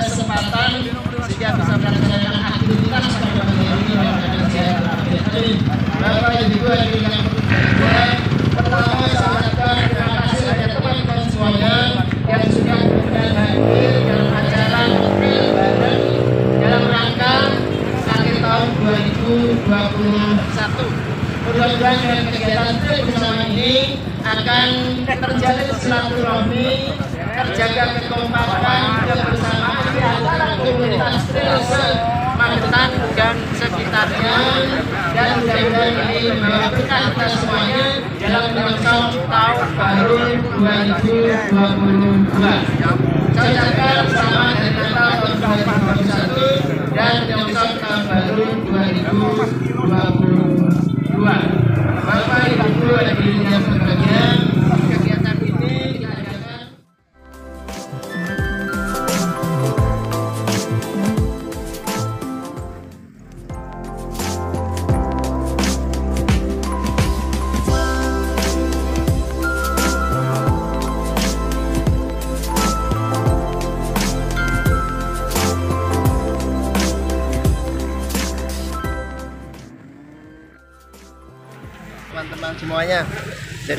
kesempatan sehingga bisa melaksanakan aktivitas pada pagi hari ini keadaan sehat Amin. Bapak Ibu yang pertama saya ucapkan terima kasih kepada teman-teman semuanya yang sudah kemudian hadir dalam acara April bareng dalam rangka akhir tahun 2021. Mudah-mudahan dengan kegiatan Trail bersama ini akan terjalin silaturahmi, terjaga kekompakan, kebersamaan di antara komunitas trail Magetan dan sekitarnya dan mudah-mudahan ini kita semuanya dalam menyongsong tahun baru 2022. Saya ucapkan selamat tahun 2021 dan menyongsong tahun baru 2022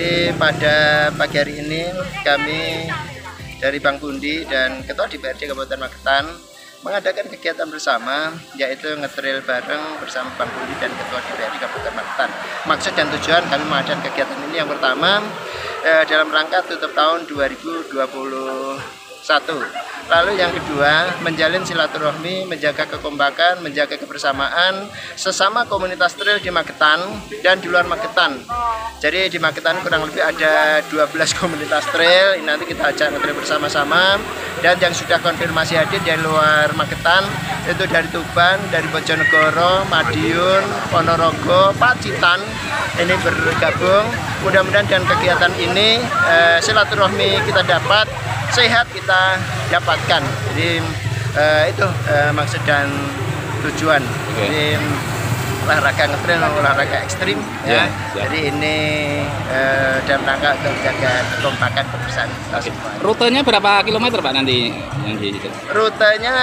Jadi pada pagi hari ini kami dari Bang Bundi dan Ketua DPRD Kabupaten Magetan mengadakan kegiatan bersama yaitu ngetrail bareng bersama Bang Bundi dan Ketua DPRD Kabupaten Magetan. Maksud dan tujuan kami mengadakan kegiatan ini yang pertama eh, dalam rangka tutup tahun 2021 Lalu yang kedua, menjalin silaturahmi, menjaga kekompakan, menjaga kebersamaan sesama komunitas trail di Magetan dan di luar Magetan. Jadi di Magetan kurang lebih ada 12 komunitas trail. Nanti kita ajak ngetrail bersama-sama. Dan yang sudah konfirmasi hadir dari luar Magetan itu dari Tuban, dari Bojonegoro, Madiun, Ponorogo, Pacitan ini bergabung. Mudah-mudahan dengan kegiatan ini eh, silaturahmi kita dapat sehat kita dapatkan. Jadi eh, itu eh, maksud dan tujuan. Oke. Jadi olahraga ngetrail olahraga ekstrim Ya, ya. siap. Jadi ini eh, dalam rangka untuk menjaga kekompakan kebersamaan semua. Rutenya berapa kilometer Pak nanti yang di? Rutenya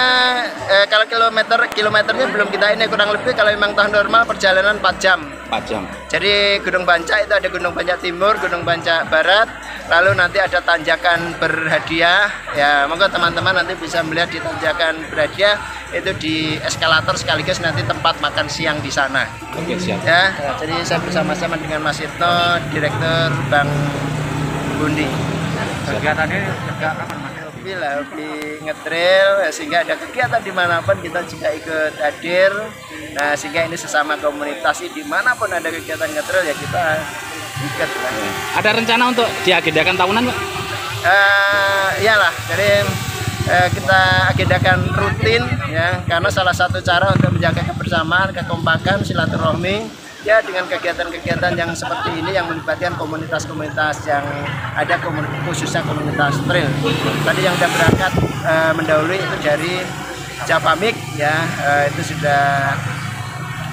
eh, kalau kilometer kilometernya belum kita ini kurang lebih kalau memang tahun normal perjalanan 4 jam. 4 jam. Jadi Gunung Banca itu ada Gunung Banca Timur, Gunung Banca Barat, lalu nanti ada tanjakan berhadiah. Ya, monggo teman-teman nanti bisa melihat di tanjakan berhadiah itu di eskalator sekaligus nanti tempat makan siang di sana. Oke, siap. Ya, jadi saya bersama-sama dengan Mas Irto, Direktur Bank Bundi. Kegiatannya sejak kapan Mas? Hobi lah, hobi ngetrail, ya, sehingga ada kegiatan di mana pun kita juga ikut hadir. Nah, sehingga ini sesama komunitas di mana pun ada kegiatan ngetrail ya kita ikut lah. Ada rencana untuk diagendakan tahunan Pak? Eh, iyalah, jadi eh, kita agendakan rutin ya, karena salah satu cara untuk menjaga kebersamaan, kekompakan, silaturahmi ya dengan kegiatan-kegiatan yang seperti ini yang melibatkan komunitas-komunitas yang ada komunitas khususnya komunitas trail. Tadi yang sudah berangkat eh, mendahului itu dari Javamik ya, eh, itu sudah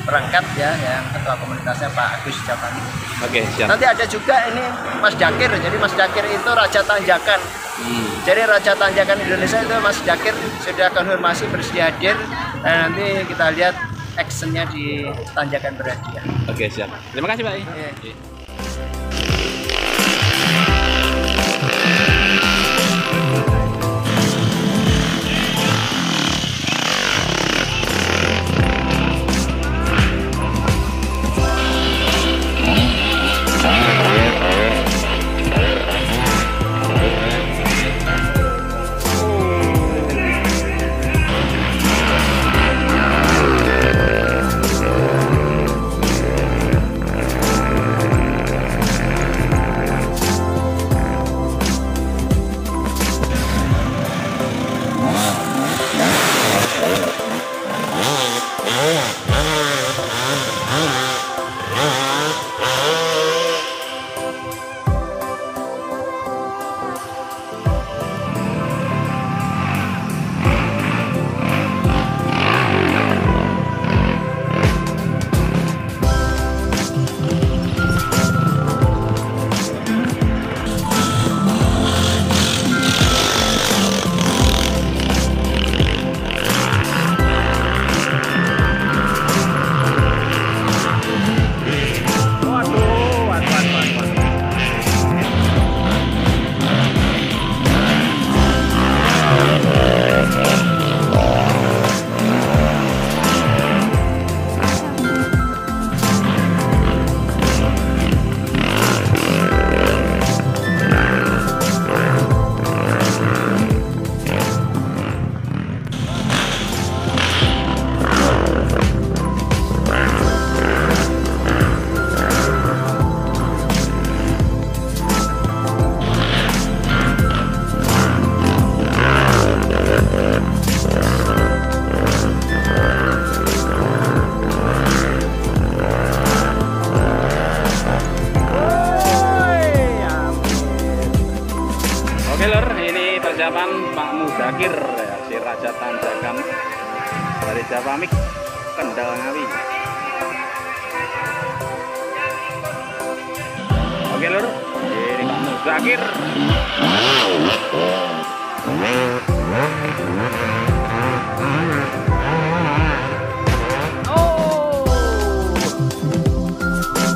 berangkat ya yang ketua komunitasnya Pak Agus Javamik. Oke, siap. Nanti ada juga ini Mas Dakir. Jadi Mas Dakir itu Raja Tanjakan. Hmm. Jadi Raja Tanjakan Indonesia itu Mas Dakir sudah konfirmasi bersedia hadir. Dan nanti kita lihat actionnya di Tanjakan berhadiah. Oke, siap. Terima kasih, Pak. Iya. Japamik Kendal Ngawi. Oke lur, ini Pak Mudakir. Oh,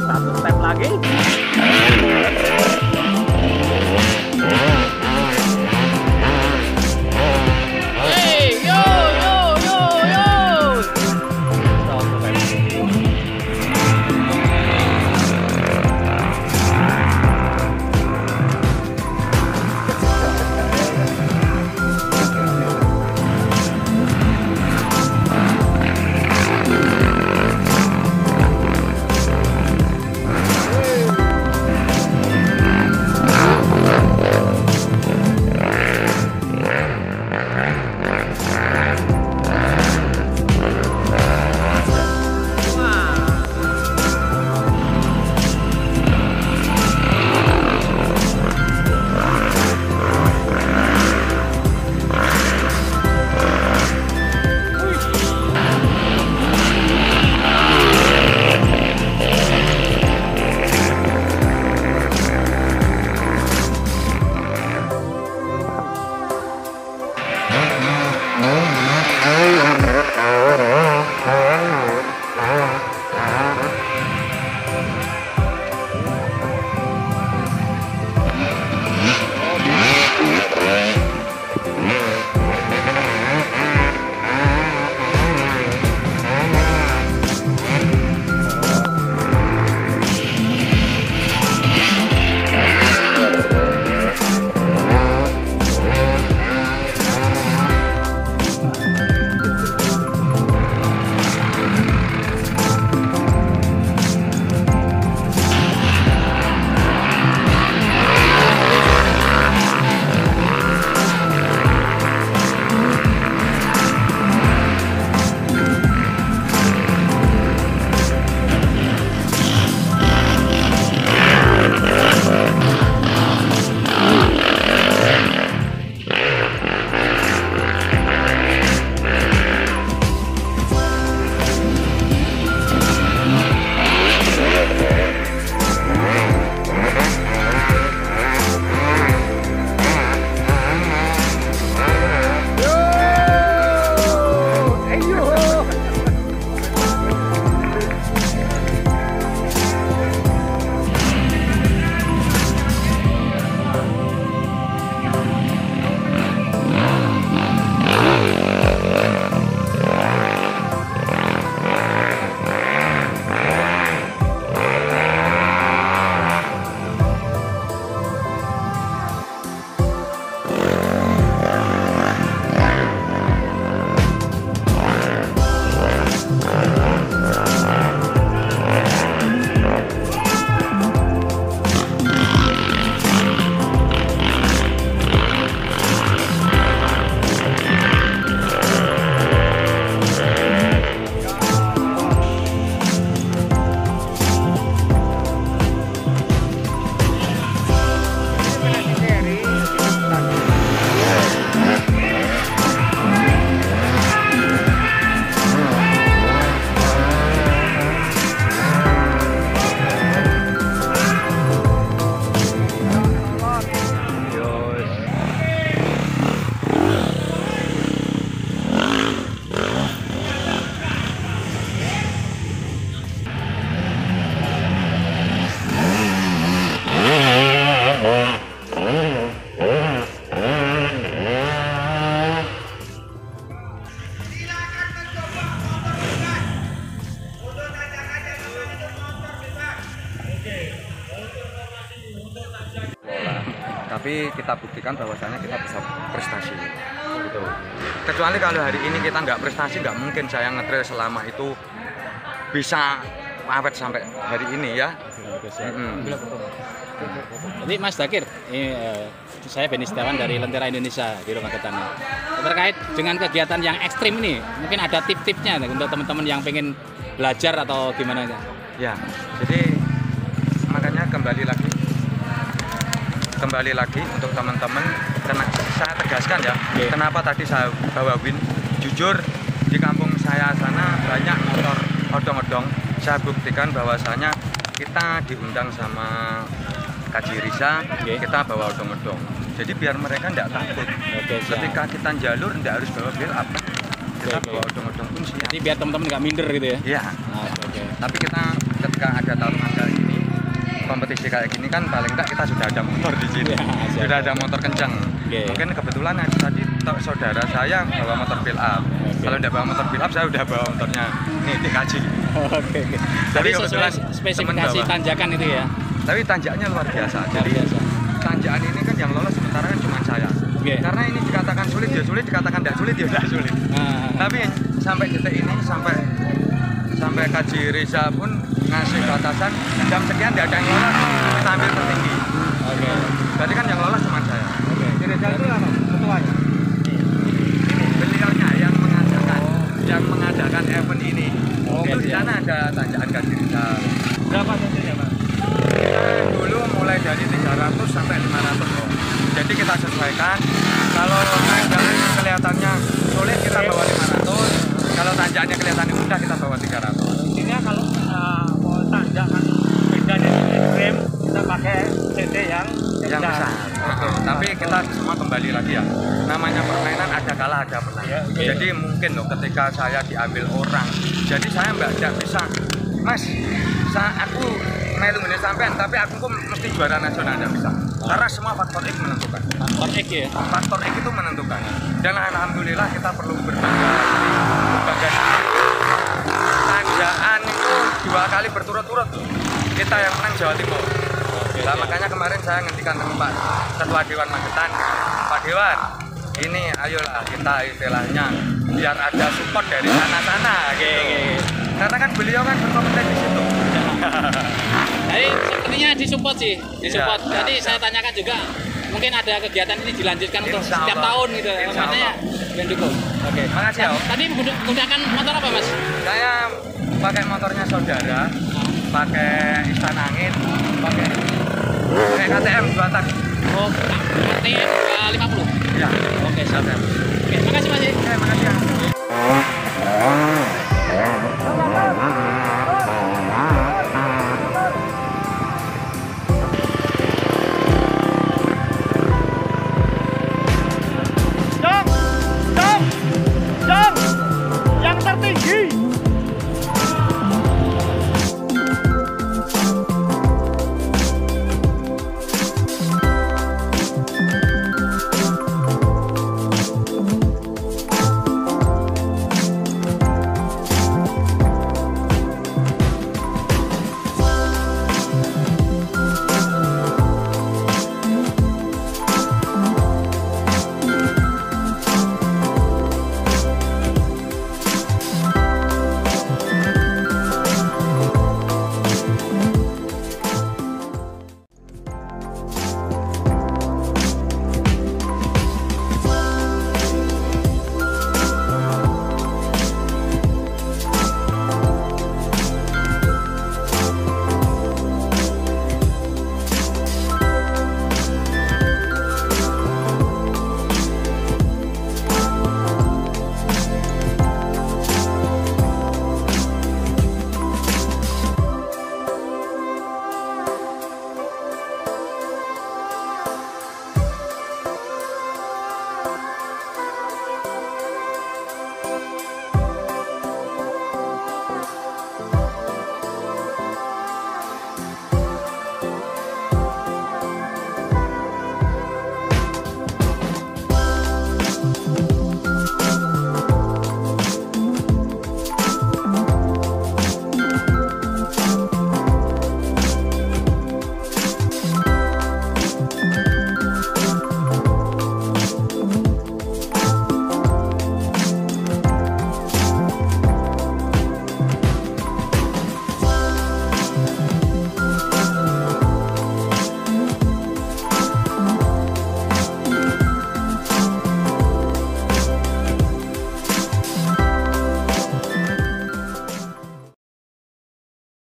satu step lagi. Bahwasanya kita bisa prestasi gitu. kecuali kalau hari ini kita nggak prestasi nggak mungkin saya ngetrail selama itu bisa awet sampai hari ini ya. Jadi Mas Dakir, ini, eh, saya Beni Setiawan dari Lentera Indonesia di Rumah Ketan. Terkait dengan kegiatan yang ekstrim ini, mungkin ada tip-tipnya untuk teman-teman yang pengen belajar atau gimana ya? ya jadi makanya kembali lagi kembali lagi untuk teman-teman karena saya tegaskan ya Oke. kenapa tadi saya bawa win jujur di kampung saya sana banyak motor odong-odong saya buktikan bahwasanya kita diundang sama Kaji Risa Oke. kita bawa odong-odong jadi biar mereka tidak takut siap. ketika kita jalur tidak harus bawa bil up kita Oke, bawa odong-odong pun siap Jadi biar teman-teman nggak minder gitu ya. ya Nah, oke, oke. tapi kita ketika ada taruhan kompetisi kayak gini kan paling enggak kita sudah ada motor di sini. Ya, sudah ada motor kencang. Oke. mungkin kebetulan tadi saudara saya bawa motor build up. Oke. kalau tidak bawa motor build up saya udah bawa motornya nih dikaji. Oke, Jadi sesuai kebetulan spesifikasi tanjakan itu ya. tapi tanjaknya luar biasa. Luar jadi biasa. tanjakan ini kan yang lolos sementara kan cuma saya. Oke. karena ini dikatakan sulit ya sulit dikatakan tidak sulit ya tidak sulit. Nah, tapi sampai detik ini sampai sampai kaji Reza pun ngasih batasan jam sekian tidak ada yang lolos kita ambil tertinggi oke. berarti kan yang lolos cuma saya Oke. Reza itu apa ketuanya beliaunya yang mengadakan yang mengadakan event ini Oke, itu di siap. sana ada tanjakan kaji Reza Berapa tentunya Pak? kita dulu mulai dari 300 sampai 500 oh. jadi kita sesuaikan kalau naik jalan kelihatannya sulit kita bawa 500 kalau tanjakannya kelihatannya mudah kita bawa 300 Intinya kalau uh, mau tanjakan beda dari ekstrim kita pakai CT yang yang besar. Heeh, tapi kita semua kembali lagi ya. Namanya permainan ada kalah ada oke. Jadi mungkin loh ketika saya diambil orang, jadi saya mbak tidak bisa, Mas, saya aku melu ini sampean, tapi aku kok mesti juara nasional tidak bisa. Karena semua faktor X menentukan. Faktor X ya. Faktor X itu menentukan. Dan alhamdulillah kita perlu berbangga. Berbangga tanjakan itu dua kali berturut-turut kita yang menang Jawa Timur. Nah, makanya kemarin saya ngendikan sama Pak Ketua Dewan Magetan, Pak Dewan, ini ayolah kita istilahnya biar ada support dari sana-sana Oke, gitu. Karena kan beliau kan berkomentar di situ. Jadi sepertinya disupport sih, disupport. Iya, Jadi iya. saya tanyakan juga mungkin ada kegiatan ini dilanjutkan untuk Insya setiap Allah. tahun gitu. Makanya yang dukung. Oke. Makasih ya. Tadi menggunakan motor apa mas? Saya pakai motornya saudara, pakai Istana Angin, pakai pakai KTM dua tak. Oh, KTM 50. Ya, Oke, siap. Oke, makasih mas. Oke, makasih ya.